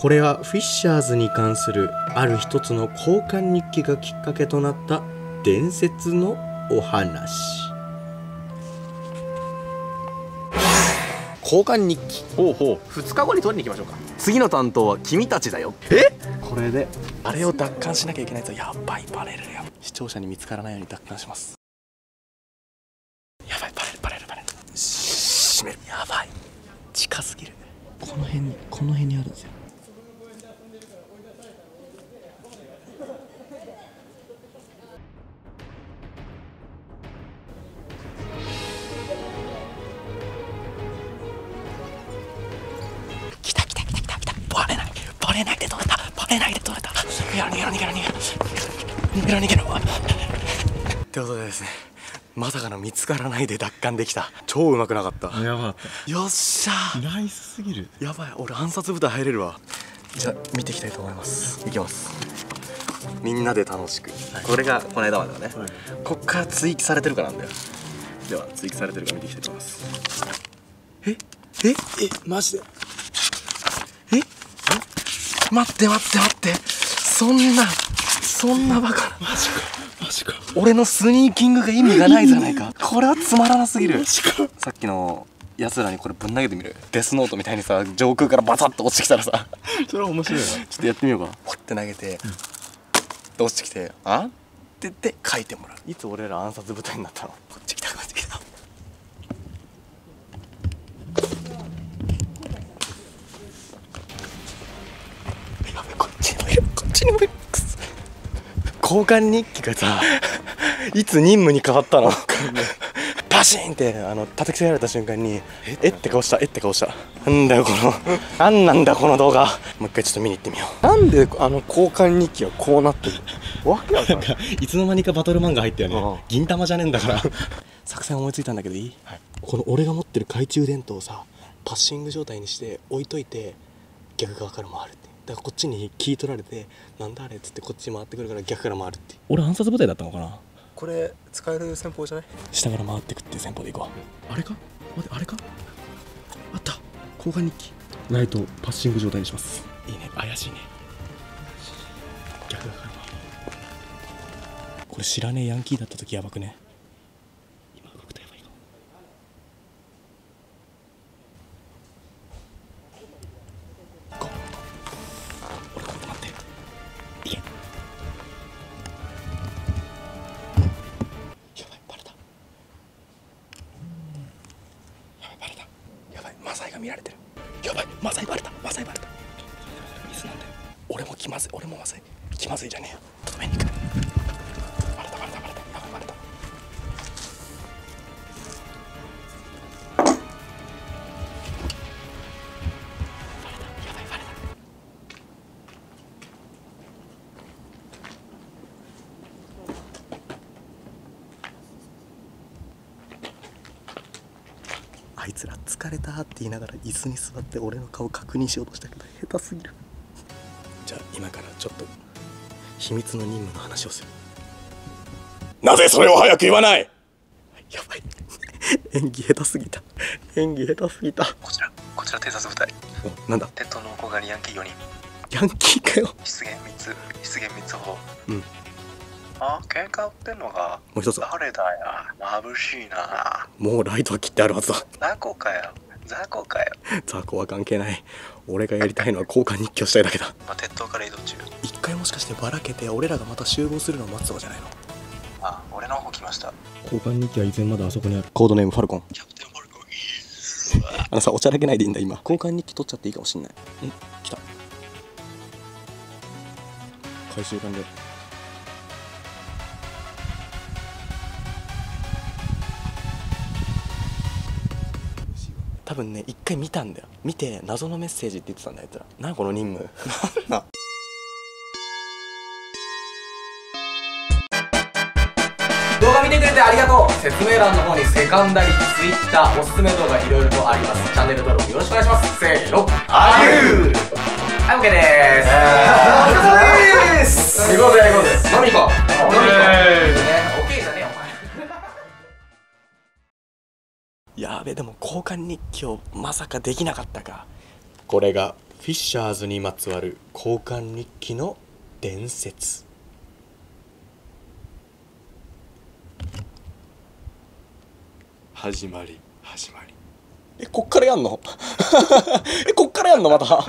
これはフィッシャーズに関するある一つの交換日記がきっかけとなった伝説のお話。交換日記。ほうほ2日後に取りに行きましょうか。次の担当は君たちだよ。え？これで。あれを奪還しなきゃいけないとやばいバレるよ。視聴者に見つからないように奪還します。やばいバレるバレるバレる。し閉める。やばい。近すぎる。この辺にこの辺にあるんですよで取れた。バレないで取れた。逃げろ逃げろ逃げろ。逃げろ逃げろ逃げろってことでですねまさかの見つからないで奪還できた。超うまくなかった。やばかっよっしゃ。たナイスすぎる。やばい俺暗殺部隊入れるわ。じゃあ見ていきたいと思います。いきます。みんなで楽しく、これがこの間までだね、こっから追記されてるかなんだよ。では追記されてるか見ていきたいと思います。え？え？え？マジで？え待って待って待って。そんなそんなバカな。マジか。マジか。俺のスニーキングが意味がないじゃないか。これはつまらなすぎる。さっきの奴らにこれぶん投げてみる。デスノートみたいにさ上空からバサッと落ちてきたらさ。それは面白いな。ちょっとやってみようかポッて投げて、で落ちてきて「あ？って言って書いてもらう。いつ俺ら暗殺部隊になったの？こっち来たこちにもいるくそ交換日記がさ いつ任務に変わったの？パシーンってあの叩きつけられた瞬間にえ？って顔したえ？って顔した。なんだよこのなんなんだこの動画。もう一回ちょっと見に行ってみよう。なんであの交換日記はこうなってるの？わけわかんない。いつの間にかバトル漫画入ったようんね銀玉じゃねえんだから。作戦思いついたんだけどいい、この俺が持ってる懐中電灯をさパッシング状態にして置いといて逆側から回るってだからこっちに聞い取られてなんだあれっつってこっち回ってくるから逆から回るって俺暗殺部隊だったのかな？これ使える戦法じゃない？下から回ってくっていう戦法でいこう。あれか？待ってあれか？あった。交換日記。ライトをパッシング状態にします。いいね。怪しいね。逆だからこれ知らねえヤンキーだった時やばくね？サイが見られてる。やばい。マサイバレた。マサイバレた。水なんだよ。俺も気まずい。俺もマサイ。気まずいじゃねえよ。とどめに行く。あいつら疲れたって言いながら椅子に座って俺の顔確認しようとしたけど下手すぎる。じゃあ今からちょっと秘密の任務の話をする。なぜそれを早く言わない？やばい。演技下手すぎた。演技下手すぎた。こちらこちら偵察部隊。おなんだ？鉄塔の向こう側にヤンキー4人。ヤンキーかよ。出現3つ出現3つほど。うんあ喧嘩売ってんのがもう一つ。は誰だよ眩しいな。もうライトは切ってあるはずだ。雑魚かよ。雑魚かよ、雑魚は関係ない。俺がやりたいのは 交換日記をしたいだけだ。まあ、鉄塔から移動中。一回もしかしてばらけて俺らがまた集合するのを待つとかじゃないの？あ俺の方来ました。交換日記は依然まだあそこにある？コードネームファルコン。キャプテンフォルコあのさおちゃらけないでいいんだ今。交換日記取っちゃっていいかもしんない。ん来た。回収完了多分ね一回見たんだよ。見て謎のメッセージって言ってたんだよあいつら。何この任務。なんだ？動画見てくれてありがとう。説明欄の方にセカンダリ、ツイッター、おすすめ動画いろいろとあります。チャンネル登録よろしくお願いします。せーの。あゆーはい OK でーす。お疲やべでも交換日記をまさかできなかったか。これがフィッシャーズにまつわる交換日記の伝説。始まり始まり。えこっからやんの？えこっからやんのまた？